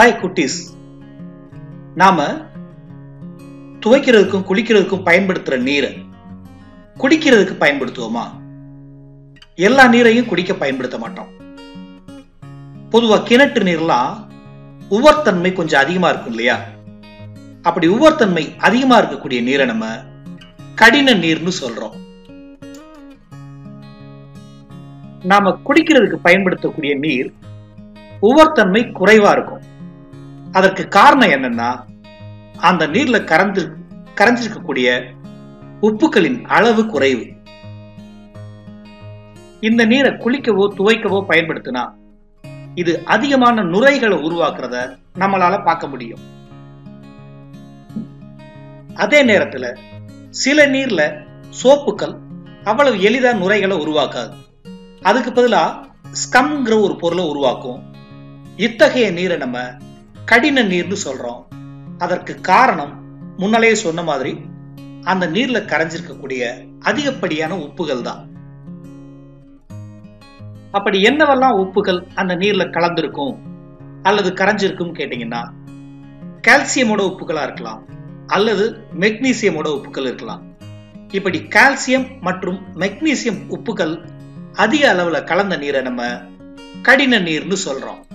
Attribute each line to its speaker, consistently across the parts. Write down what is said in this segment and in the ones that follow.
Speaker 1: Hi குட்டீஸ். நாம துவைக்கிறதுக்கும் குளிக்கிறதுக்கும் பயன்படுத்துற நீரை குடிக்கிறதுக்கு பயன்படுத்துவோமா? எல்லா நீரையும் குடிக்க பயன்படுத்த மாட்டோம். பொதுவா கிணற்று நீர்லாம் உவர்த்தன்மை கொஞ்சம் அதிகமா இருக்கும் இல்லையா? அப்படி உவர்த்தன்மை அதிகமா இருக்கக்கூடிய நீரை நம்ம கடின நீர்னு சொல்றோம். நாம குடிக்கிறதுக்கு பயன்படுத்தக்கூடிய நீர் உவர்த்தன்மை குறைவா இருக்கும். அதற்கு காரணம் என்னன்னா அந்த நீர்ல கரைந்து கரைஞ்சிருக்கக்கூடிய உப்புகளின் அளவு குறைவு. இந்த நீரை குளிக்கவோ துவைக்கவோ பயன்படுத்தினா இது அதிகமான நுரைகளை உருவாக்குறத நம்மளால பார்க்க முடியும். அதே நேரத்துல சில நீர்ல சோப்புக்கள் அவ்வளவு எளிதா நுரைகளை உருவாக்காது. அதுக்கு பதிலா ஸ்கம்ங்கிற ஒரு பொருளை உருவாக்கும். இத்தகைய நீரை நம்ம கடின நீர்னு சொல்றோம். அதற்கு காரணம் முன்னாலேயே சொன்ன மாதிரி அந்த நீர்ல கரைஞ்சிருக்கக்கூடிய அதிகப்படியான உப்புகள் தான். அப்படி என்னவெல்லாம் உப்புகள் அந்த நீர்ல கலந்திருக்கும்? அல்லது கரைஞ்சிருக்கும் கேட்டீங்கன்னா கால்சியமோட உப்புகளா இருக்கலாம். அல்லது மெக்னீசியமோட உப்புகள் இருக்கலாம். இப்படி கால்சியம் மற்றும் மெக்னீசியம் உப்புகள் அதிக அளவுல கலந்த நீரை நம்ம கடின நீர்னு சொல்றோம்.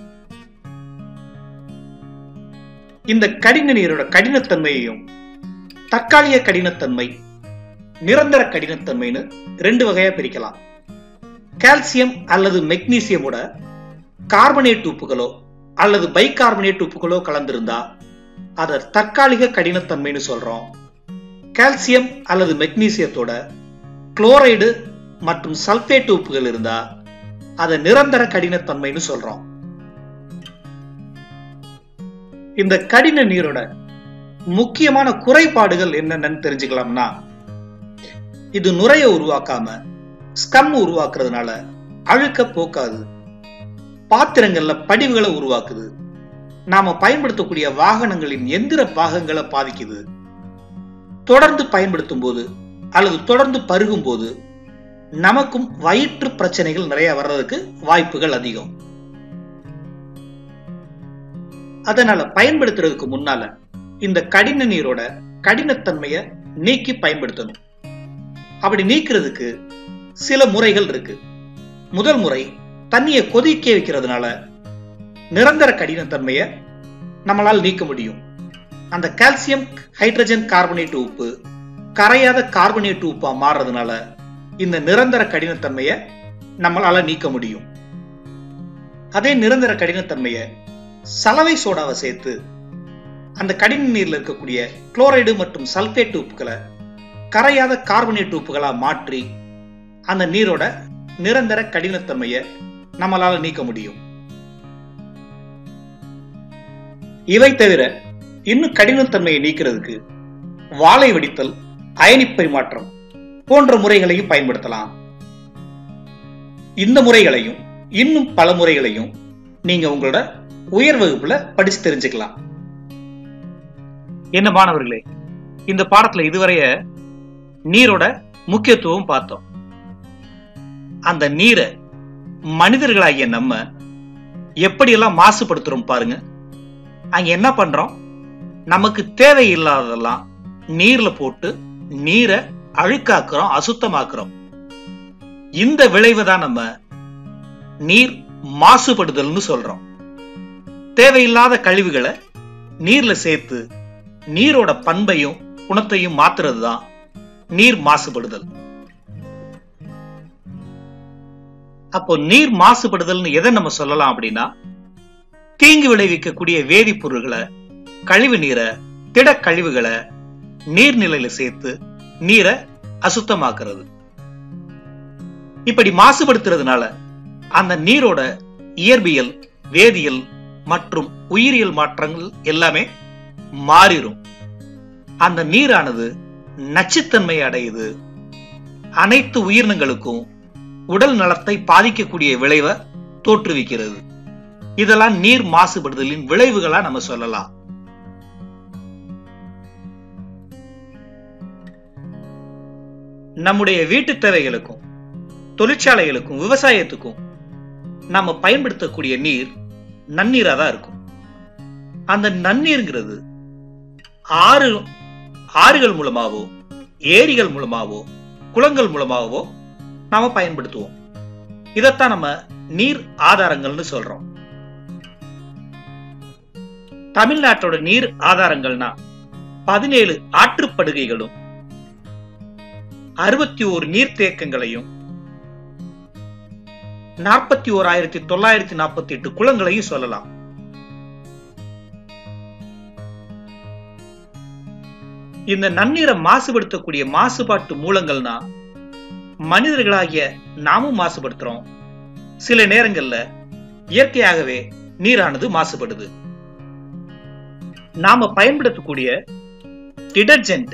Speaker 1: இந்த கடின நீரோட கடினத்தன்மையையும் தற்காலிக கடினத்தன்மை நிரந்தர கடினத்தன்மைன்னு ரெண்டு வகையா பிரிக்கலாம். கால்சியம் அல்லது மெக்னீசியமோட கார்பனேட் உப்புகளோ அல்லது பைகார்பனேட் உப்புகளோ கலந்திருந்தா அதை தற்காலிக கடினத்தன்மைன்னு சொல்றோம். கால்சியம் அல்லது மெக்னீசியத்தோட குளோரைடு மற்றும் சல்பேட் உப்புகள் இருந்தா அதை நிரந்தர கடினத்தன்மைன்னு சொல்றோம். இந்த கடின நீரோட முக்கியமான குறைபாடுகள் என்னென்னு தெரிஞ்சுக்கலாம்னா இது நுரைய உருவாக்காம ஸ்கம் உருவாக்குறதுனால அழுக்க போக்காது. பாத்திரங்கள்ல படிவுகளை உருவாக்குது. நாம பயன்படுத்தக்கூடிய வாகனங்களின் எந்திர பாகங்களை பாதிக்குது. தொடர்ந்து பயன்படுத்தும் போது அல்லது தொடர்ந்து பருகும் போது நமக்கும் வயிற்று பிரச்சனைகள் நிறைய வர்றதுக்கு வாய்ப்புகள் அதிகம். அதனால பயன்படுத்துறதுக்கு முன்னால இந்த கடின நீரோட கடினத்தன்மையை நீக்கி பயன்படுத்தணும். அப்படி நீக்கிறதுக்கு சில முறைகள் இருக்கு. முதல் முறை தண்ணியை கொதிக்க வைக்கிறதுனால நிரந்தர கடினத்தன்மையை நம்மளால் நீக்க முடியும். அந்த கால்சியம் ஹைட்ரஜன் கார்பனேட் உப்பு கரையாத கார்பனேட் உப்பா மாறுறதுனால இந்த நிரந்தர கடினத்தன்மையை நம்மளால நீக்க முடியும். அதே நிரந்தர கடினத்தன்மையை சலவை சோடாவை சேர்த்து அந்த கடின நீரில் இருக்கக்கூடிய குளோரைடு மற்றும் சல்பேட் உப்புகளை கரையாத கார்பனேட் உப்புகளாக மாற்றி அந்த நீரோட நிரந்தர கடினத்தன்மையை நம்மளால நீக்க முடியும். இவை தவிர இன்னும் கடினத்தன்மையை நீக்கிறதுக்கு வாழை வடித்தல் அயனி பரிமாற்றம் போன்ற முறைகளையும் பயன்படுத்தலாம். இந்த முறைகளையும் இன்னும் பல முறைகளையும் நீங்க உங்களோட உயர் வகுப்புல படிச்சு தெரிஞ்சுக்கலாம். என்ன மாணவர்களே இந்த பாடத்துல இதுவரைய நீரோட முக்கியத்துவம் பார்த்தோம். அந்த நீரை மனிதர்களாகிய நம்ம எப்படியெல்லாம் மாசுபடுத்துறோம் பாருங்க. அங்க என்ன பண்றோம்? நமக்கு தேவையில்லாததெல்லாம் நீர்ல போட்டு நீரை அழுக்காக்குறோம் அசுத்தமாக்குறோம். இந்த விளைவு தான் நம்ம நீர் மாசுபடுதல்னு சொல்றோம். தேவையில்லாத கழிவுகளை நீர்ல சேர்த்து நீரோட பண்பையும் குணத்தையும் மாத்துறது தான் நீர் மாசுபடுதல். அப்போ நீர் மாசுபடுதல்னு எதை நம்ம சொல்லலாம் அப்படின்னா தீங்கு விளைவிக்கக்கூடிய வேதிப்பொருள்களை கழிவு நீரை திட கழிவுகளை நீர்நிலையில சேர்த்து நீரை அசுத்தமாக்குறது. இப்படி மாசுபடுத்துறதுனால அந்த நீரோட இயற்பியல் வேதியியல் மற்றும் உயிரியல் மாற்றங்கள் எல்லாமே மாறிடும் அந்த நீரானது நச்சுத்தன்மை அடையுது. அனைத்து உயிரினங்களுக்கும் உடல் நலத்தை பாதிக்கக்கூடிய விளைவை தோற்றுவிக்கிறது. இதெல்லாம் நீர் மாசுபடுதலின் விளைவுகளா நம்ம சொல்லலாம். நம்முடைய வீட்டு தேவைகளுக்கும் தொழிற்சாலைகளுக்கும் விவசாயத்துக்கும் நாம பயன்படுத்தக்கூடிய நீர் நன்னீரா தான் இருக்கும். அந்த நன்னீருங்கிறது ஆறு ஆறுகள் மூலமாவோ ஏரிகள் மூலமாவோ குளங்கள் மூலமாகவோ நாம பயன்படுத்துவோம். இதைத்தான் நம்ம நீர் ஆதாரங்கள்னு சொல்றோம். தமிழ்நாட்டோட நீர் ஆதாரங்கள்னா பதினேழு ஆற்றுப்படுகைகளும் அறுபத்தி ஓரு நீர்த்தேக்கங்களையும் நாற்பத்தி ஓராயிரத்தி தொள்ளாயிரத்தி நாற்பத்தி எட்டு குளங்களையும் சொல்லலாம். இந்த நன்னீரை மாசுபடுத்தக்கூடிய மாசுபாட்டு மூலங்கள்னா மனிதர்களாகிய நாமும் மாசுபடுத்துறோம். சில நேரங்கள்ல இயற்கையாகவே நீரானது மாசுபடுது. நாம பயன்படுத்தக்கூடிய டிடர்ஜென்ட்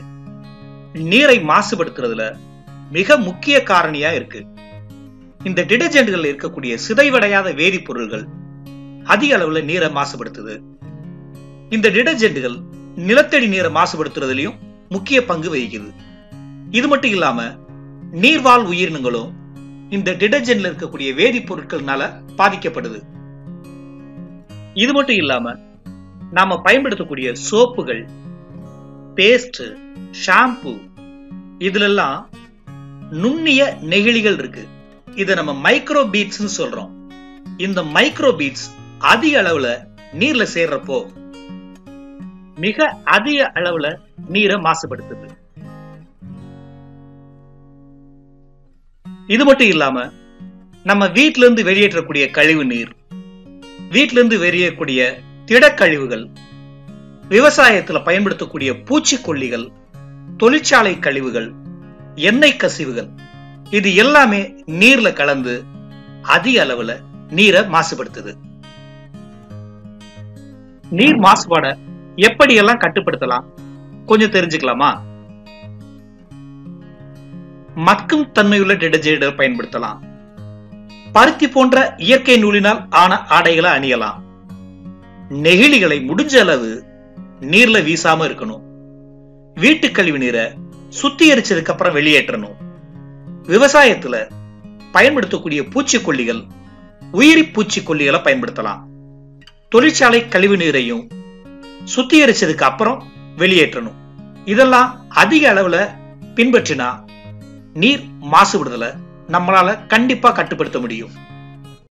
Speaker 1: நீரை மாசுபடுத்துறதுல மிக முக்கிய காரணியா இருக்கு. இந்த டிடர்ஜென்ட்கள் இருக்கக்கூடிய சிதைவடையாத வேதிப்பொருள்கள் அதிக அளவுல நீரை மாசுபடுத்துது. இந்த டிடர்ஜென்ட்கள் நிலத்தடி நீரை மாசுபடுத்துறதுலயும் முக்கிய பங்கு வகிக்குது. இது மட்டும் இல்லாம நீர்வாழ் உயிரினங்களும் இந்த டிடர்ஜென்ட்ல இருக்கக்கூடிய வேதிப்பொருட்கள்னால பாதிக்கப்படுது. இது மட்டும் இல்லாம நாம பயன்படுத்தக்கூடிய சோப்புகள் பேஸ்ட் ஷாம்பு இதுலெல்லாம் நுண்ணிய நெகிழிகள் இருக்கு. இதை நம்ம மைக்ரோ பீட்ஸ் சொல்றோம். இந்த மைக்ரோ பீட்ஸ் அதிக அளவுல நீர்ல சேர்றப்போ மிக அதிக அளவுல நீரை மாசுபடுத்துது. இது மட்டும் இல்லாம நம்ம வீட்ல இருந்து வெளியேற்றக்கூடிய கழிவு நீர் வீட்ல இருந்து வெளியேறக்கூடிய திடக்கழிவுகள் விவசாயத்துல பயன்படுத்தக்கூடிய பூச்சிக்கொல்லிகள் தொழிற்சாலை கழிவுகள் எண்ணெய் கசிவுகள் இது எல்லாமே நீர்ல கலந்து அதிக அளவுல நீரை மாசுபடுத்துது. நீர் மாசுபாட எப்படி எல்லாம் கட்டுப்படுத்தலாம்? கொஞ்சம் தெரிஞ்சுக்கலாமா? மக்கும் தன்மையுள்ள டிடர்ஜென்ட் பயன்படுத்தலாம். பருத்தி போன்ற இயற்கை நூலினால் ஆன ஆடைகளை அணியலாம். நெகிழிகளை முடிஞ்ச அளவு நீர்ல வீசாம இருக்கணும். வீட்டு கழிவு நீரை சுத்திகரிச்சதுக்கு அப்புறம் வெளியேற்றணும். விவசாயத்துல பயன்படுத்தக்கூடிய பூச்சிக்கொல்லிகள் உயிரி பூச்சிக்கொல்லிகளை பயன்படுத்தலாம். தொழிற்சாலை கழிவு நீரையும் சுத்திகரிச்சதுக்கு அப்புறம் வெளியேற்றணும். இதெல்லாம் அதிக அளவுல பின்பற்றினா நீர் மாசுபடுதலை நம்மளால கண்டிப்பா கட்டுப்படுத்த முடியும்.